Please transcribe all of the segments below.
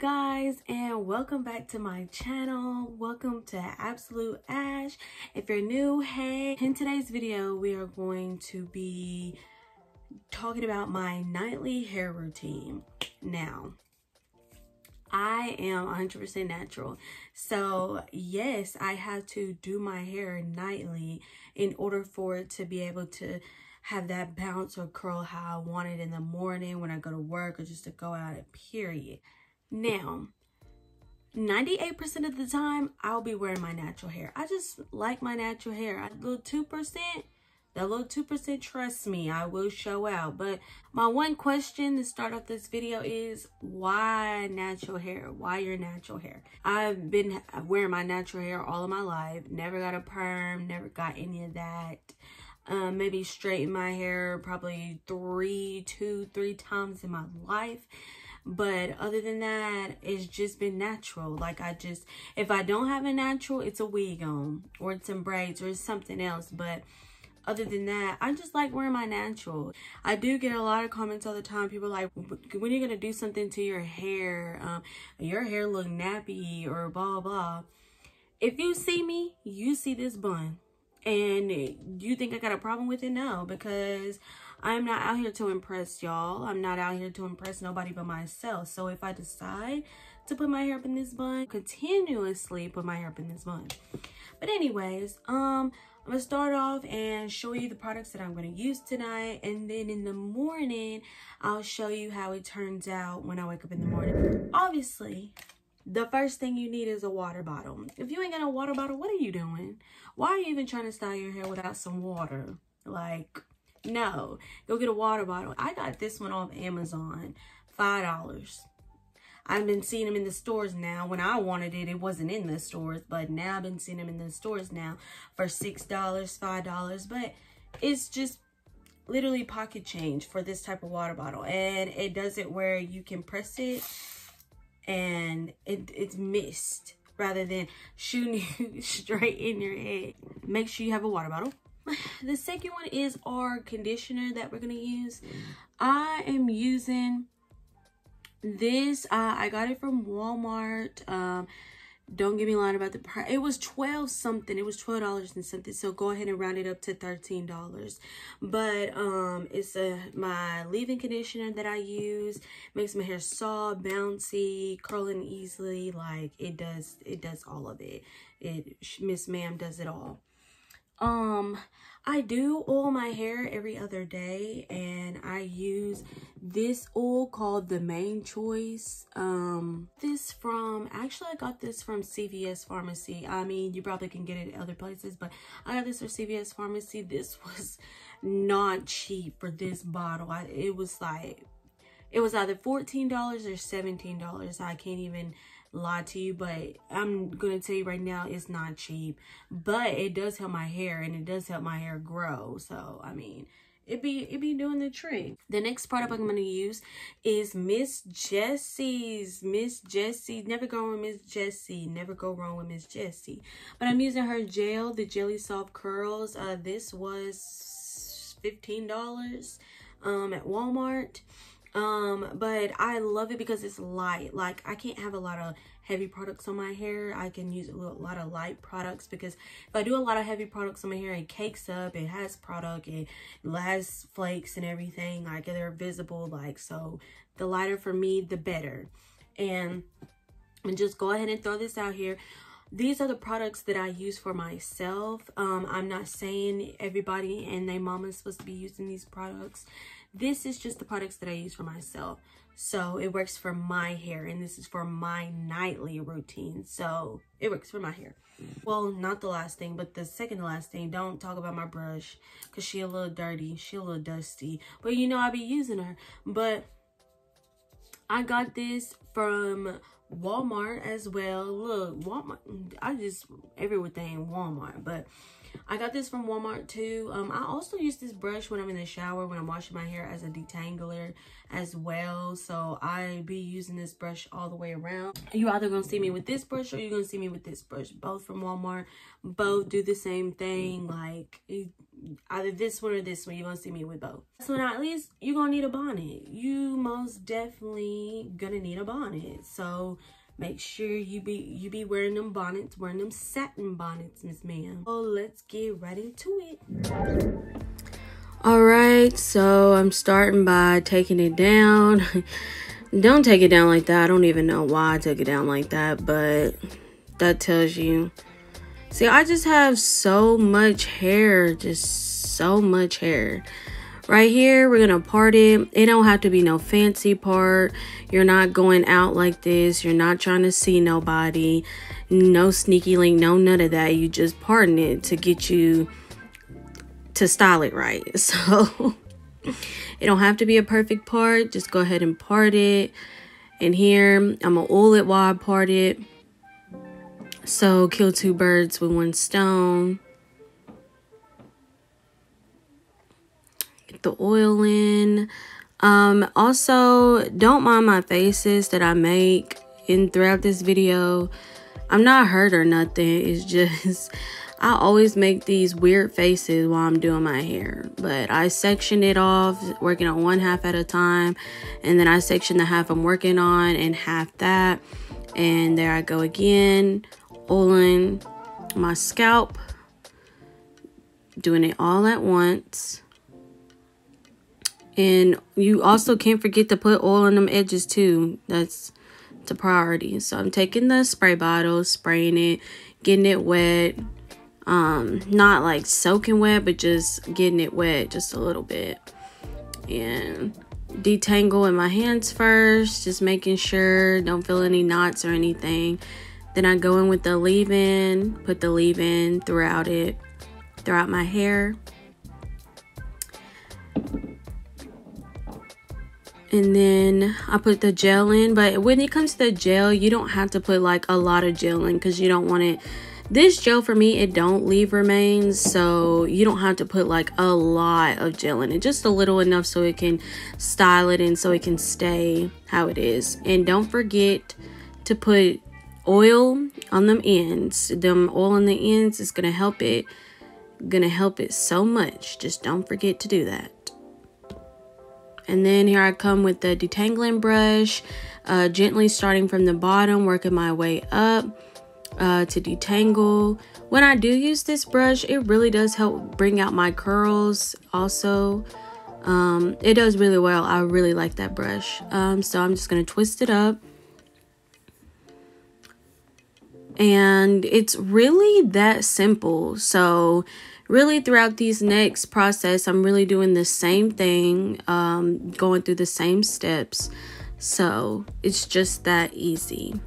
guys and welcome back to my channel welcome to absolute ash if you're new hey in today's video we are going to be talking about my nightly hair routine now I am 100% natural. So yes, I have to do my hair nightly in order for it to be able to have that bounce or curl how I want it in the morning when I go to work or just to go out period. Now, 98% of the time, I'll be wearing my natural hair. I just like my natural hair. A little 2%, that little 2%, trust me, I will show out. But my one question to start off this video is why natural hair? Why your natural hair? I've been wearing my natural hair all of my life. Never got a perm, never got any of that. Um, maybe straighten my hair probably three, two, three times in my life but other than that it's just been natural. Like i just if i don't have a natural it's a wig on or it's some braids or something else. But other than that i just like wearing my natural. I do get a lot of comments all the time. People like when you're you gonna do something to your hair? Um, your hair look nappy or blah blah if you see me you see this bun. And do you think i got a problem with it? No because I'm not out here to impress y'all. I'm not out here to impress nobody but myself. So if I decide to put my hair up in this bun, continuously put my hair up in this bun. But anyways, um, I'm gonna start off and show you the products that I'm gonna use tonight. And then in the morning, I'll show you how it turns out when I wake up in the morning. Obviously, the first thing you need is a water bottle. If you ain't got a water bottle, what are you doing? Why are you even trying to style your hair without some water? Like, no, go get a water bottle. I got this one off Amazon, $5. I've been seeing them in the stores now. When I wanted it, it wasn't in the stores, but now I've been seeing them in the stores now for $6, $5. But it's just literally pocket change for this type of water bottle. And it does it where you can press it and it, it's mist rather than shooting you straight in your head. Make sure you have a water bottle the second one is our conditioner that we're going to use. I am using this. Uh, I got it from Walmart. Um, don't get me lying about the price. It was 12 something. It was $12 and something. So go ahead and round it up to $13. But um, it's a my leave-in conditioner that I use. Makes my hair soft, bouncy, curling easily. Like it does, it does all of it. It Miss Ma'am does it all. Um, I do oil my hair every other day and I use this oil called the Mane Choice. Um, this from, actually I got this from CVS Pharmacy. I mean, you probably can get it at other places, but I got this from CVS Pharmacy. This was not cheap for this bottle. I, it was like, it was either $14 or $17. I can't even lie to you, but I'm going to tell you right now, it's not cheap. But it does help my hair and it does help my hair grow. So, I mean, it be it be doing the trick. The next product I'm gonna use is Miss Jessie's. Miss Jessie. Never go wrong with Miss Jessie. Never go wrong with Miss Jessie. But I'm using her gel, the Jelly Soft Curls. Uh, this was $15 um, at Walmart um but i love it because it's light like i can't have a lot of heavy products on my hair i can use a lot of light products because if i do a lot of heavy products on my hair it cakes up it has product it has flakes and everything like they're visible like so the lighter for me the better and and just go ahead and throw this out here these are the products that I use for myself. Um, I'm not saying everybody and their mama is supposed to be using these products. This is just the products that I use for myself. So it works for my hair and this is for my nightly routine. So it works for my hair. Well, not the last thing, but the second to last thing, don't talk about my brush because she a little dirty. She a little dusty. But you know, I be using her. But I got this from Walmart as well. Look, Walmart, I just, everything Walmart. But I got this from Walmart too. Um, I also use this brush when I'm in the shower, when I'm washing my hair as a detangler as well. So I be using this brush all the way around. You either gonna see me with this brush or you're gonna see me with this brush. Both from Walmart. Both do the same thing. Like either this one or this one. You're gonna see me with both. So now at least you're gonna need a bonnet. You most definitely gonna need a bonnet. So make sure you be you be wearing them bonnets, wearing them satin bonnets, Miss Ma'am. So let's get right into it. All right, so I'm starting by taking it down. don't take it down like that. I don't even know why I took it down like that, but that tells you. See, I just have so much hair, just so much hair. Right here, we're to part it. It don't have to be no fancy part. You're not going out like this. You're not trying to see nobody. No sneaky link, no none of that. You just parting it to get you to style it right. So it don't have to be a perfect part. Just go ahead and part it. And here I'm gonna oil it while I part it. So kill two birds with one stone. The oil in. Um, also, don't mind my faces that I make in throughout this video. I'm not hurt or nothing. It's just I always make these weird faces while I'm doing my hair, but I section it off, working on one half at a time, and then I section the half I'm working on and half that, and there I go again, oiling my scalp, doing it all at once. And you also can't forget to put oil on them edges too. That's the priority. So I'm taking the spray bottle, spraying it, getting it wet, um not like soaking wet but just getting it wet just a little bit and detangle in my hands first just making sure don't feel any knots or anything then I go in with the leave-in put the leave-in throughout it throughout my hair and then I put the gel in but when it comes to the gel you don't have to put like a lot of gel in because you don't want it this gel for me, it don't leave remains, so you don't have to put like a lot of gel in it. Just a little enough so it can style it and so it can stay how it is. And don't forget to put oil on them ends. Them oil on the ends is going to help it. To help it so much. Just don't forget to do that. And then here I come with the detangling brush, uh, gently starting from the bottom, working my way up uh, to detangle. When I do use this brush, it really does help bring out my curls also. Um, it does really well. I really like that brush. Um, so I'm just going to twist it up. And it's really that simple. So really throughout these next process, I'm really doing the same thing, um, going through the same steps. So it's just that easy.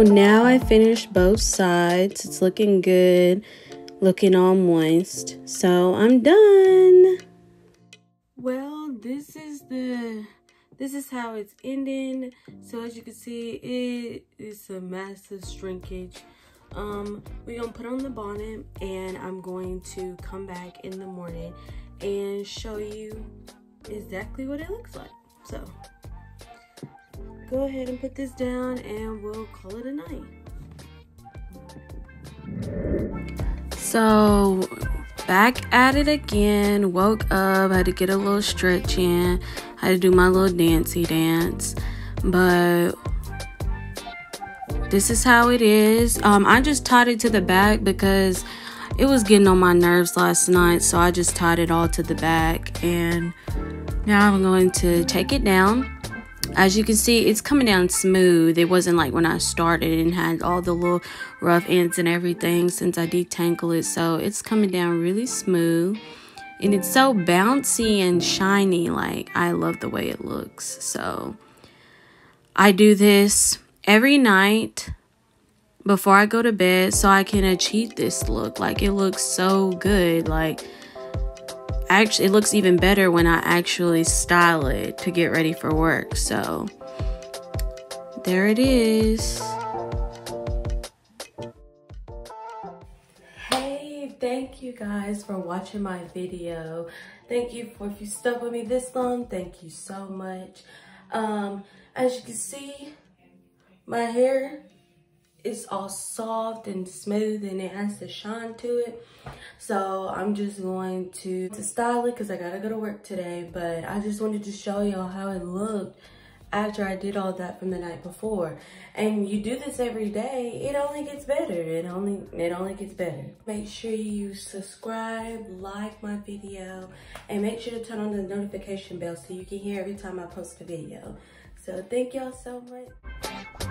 So now I finished both sides. It's looking good, looking all moist. So I'm done. Well, this is the this is how it's ending. So as you can see, it is a massive shrinkage. Um, we're gonna put on the bonnet and I'm going to come back in the morning and show you exactly what it looks like. So go ahead and put this down and we'll call it a night. So back at it again, woke up, had to get a little stretch in, had to do my little dancey dance. But this is how it is. Um, I just tied it to the back because it was getting on my nerves last night. So I just tied it all to the back and now I'm going to take it down as you can see it's coming down smooth. It wasn't like when I started and had all the little rough ends and everything since I detangle it. So it's coming down really smooth. And it's so bouncy and shiny like I love the way it looks. So I do this every night before I go to bed so I can achieve this look. Like it looks so good. Like actually it looks even better when I actually style it to get ready for work. So there it is. Hey, thank you guys for watching my video. Thank you for if you stuck with me this long, thank you so much. Um, as you can see, my hair it's all soft and smooth and it has the shine to it. So i'm just going to to style it because i gotta go to work today but i just wanted to show y'all how it looked after i did all that from the night before. And you do this every day it only gets better it only it only gets better. Make sure you subscribe like my video and make sure to turn on the notification bell so you can hear every time i post a video. So thank y'all so much